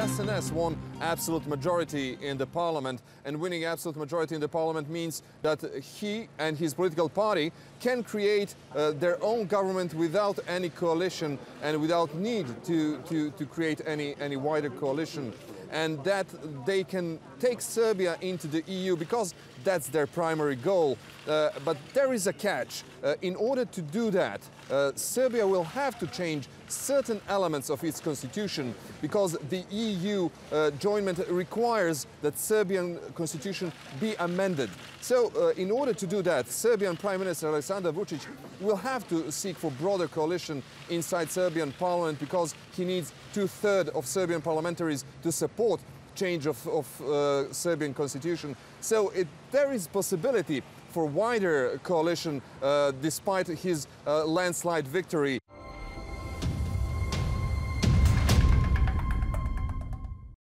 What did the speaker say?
SNS won absolute majority in the parliament, and winning absolute majority in the parliament means that he and his political party can create uh, their own government without any coalition and without need to, to, to create any, any wider coalition and that they can take Serbia into the EU because that's their primary goal. Uh, but there is a catch. Uh, in order to do that, uh, Serbia will have to change certain elements of its constitution because the EU uh, joinment requires that Serbian constitution be amended. So uh, in order to do that, Serbian Prime Minister Aleksandar Vucic will have to seek for broader coalition inside Serbian parliament because he needs two-thirds of Serbian parliamentaries to support change of, of uh, Serbian constitution. So it, there is possibility for wider coalition uh, despite his uh, landslide victory